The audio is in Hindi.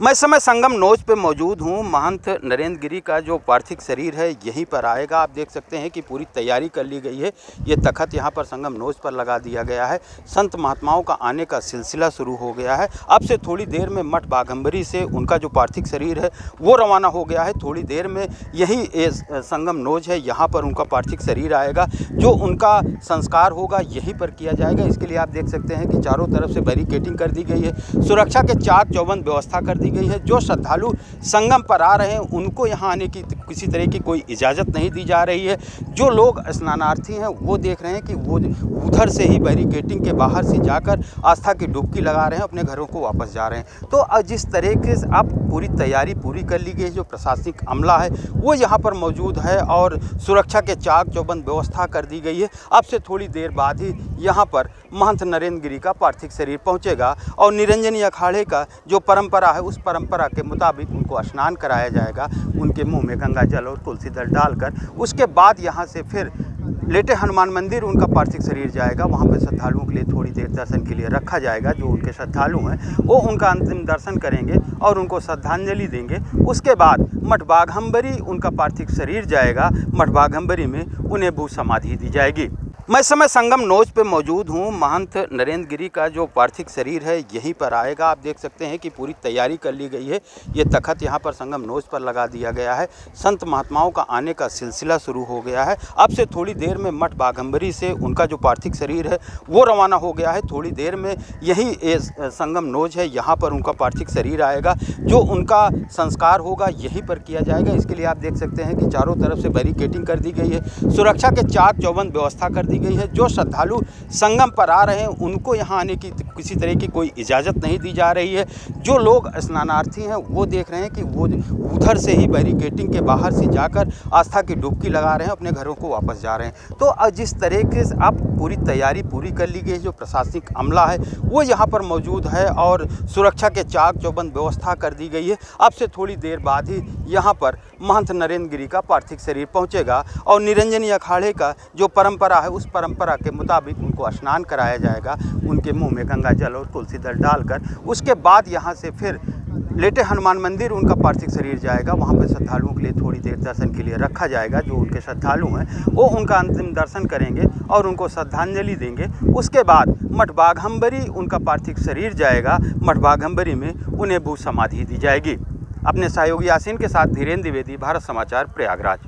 मैं समय संगम नोज़ पे मौजूद हूँ। महंत नरेंद्र गिरी का जो पार्थिव शरीर है, यहीं पर आएगा। आप देख सकते हैं कि पूरी तैयारी कर ली गई है। ये तखत यहाँ पर संगम नोज़ पर लगा दिया गया है। संत महात्माओं का आने का सिलसिला शुरू हो गया है। अब से थोड़ी देर में मठ बाघम्बरी से उनका जो पार्थिव शरीर है, वो रवाना हो गया है। थोड़ी देर में यही संगम नोज़ है, यहाँ पर उनका पार्थिव शरीर आएगा। जो उनका संस्कार होगा, यहीं पर किया जाएगा। इसके लिए आप देख सकते हैं कि चारों तरफ़ से बैरिकेटिंग कर दी गई है। सुरक्षा के चाक चौबंद व्यवस्था कर दी दी गई है। जो श्रद्धालु संगम पर आ रहे हैं, उनको यहाँ आने की किसी तरह की कोई इजाज़त नहीं दी जा रही है। जो लोग स्नानार्थी हैं, वो देख रहे हैं कि वो उधर से ही बैरिकेटिंग के बाहर से जाकर आस्था की डुबकी लगा रहे हैं, अपने घरों को वापस जा रहे हैं। तो जिस तरीके से अब पूरी तैयारी पूरी कर ली गई जो प्रशासनिक अमला है, वो यहाँ पर मौजूद है और सुरक्षा के चाक चौबंद व्यवस्था कर दी गई है। अब से थोड़ी देर बाद ही यहाँ पर महंत नरेंद्र गिरी का पार्थिव शरीर पहुँचेगा और निरंजनी अखाड़े का जो परंपरा है, उस परंपरा के मुताबिक उनको स्नान कराया जाएगा, उनके मुँह में गंगा जल और तुलसी दल डालकर। उसके बाद यहाँ से फिर लेटे हनुमान मंदिर, उनका पार्थिव शरीर जाएगा। वहाँ पर श्रद्धालुओं के लिए थोड़ी देर दर्शन के लिए रखा जाएगा, जो उनके श्रद्धालु हैं, वो उनका अंतिम दर्शन करेंगे और उनको श्रद्धांजलि देंगे। उसके बाद मठ बाघम्बरी उनका पार्थिव शरीर जाएगा। मठ बाघम्बरी में उन्हें भू समाधि दी जाएगी। मैं समय संगम नोज़ पे मौजूद हूँ। महंत नरेंद्र गिरी का जो पार्थिव शरीर है, यहीं पर आएगा। आप देख सकते हैं कि पूरी तैयारी कर ली गई है। ये तखत यहाँ पर संगम नोज़ पर लगा दिया गया है। संत महात्माओं का आने का सिलसिला शुरू हो गया है। अब से थोड़ी देर में मठ बाघम्बरी से उनका जो पार्थिव शरीर है, वो रवाना हो गया है। थोड़ी देर में यही संगम नोज़ है, यहाँ पर उनका पार्थिव शरीर आएगा। जो उनका संस्कार होगा, यहीं पर किया जाएगा। इसके लिए आप देख सकते हैं कि चारों तरफ़ से बैरिकेटिंग कर दी गई है। सुरक्षा के चाक चौबंद व्यवस्था कर दी दी गई है। जो श्रद्धालु संगम पर आ रहे हैं, उनको यहाँ आने की किसी तरह की कोई इजाज़त नहीं दी जा रही है। जो लोग स्नानार्थी हैं, वो देख रहे हैं कि वो उधर से ही बैरिकेटिंग के बाहर से जाकर आस्था की डुबकी लगा रहे हैं, अपने घरों को वापस जा रहे हैं। तो जिस तरीके से, अब पूरी तैयारी पूरी कर ली गई जो प्रशासनिक अमला है, वो यहाँ पर मौजूद है और सुरक्षा के चाक चौबंद व्यवस्था कर दी गई है। अब से थोड़ी देर बाद ही यहाँ पर महंत नरेंद्र गिरी का पार्थिव शरीर पहुँचेगा और निरंजनी अखाड़े का जो परंपरा है, उस परंपरा के मुताबिक उनको स्नान कराया जाएगा, उनके मुँह में गंगा जल और तुलसी दल डालकर। उसके बाद यहाँ से फिर लेटे हनुमान मंदिर, उनका पार्थिव शरीर जाएगा। वहाँ पर श्रद्धालुओं के लिए थोड़ी देर दर्शन के लिए रखा जाएगा, जो उनके श्रद्धालु हैं, वो उनका अंतिम दर्शन करेंगे और उनको श्रद्धांजलि देंगे। उसके बाद मठ बाघम्बरी उनका पार्थिव शरीर जाएगा। मठ बाघम्बरी में उन्हें भू समाधि दी जाएगी। अपने सहयोगी यासीन के साथ धीरेन्द्र द्विवेदी, भारत समाचार प्रयागराज।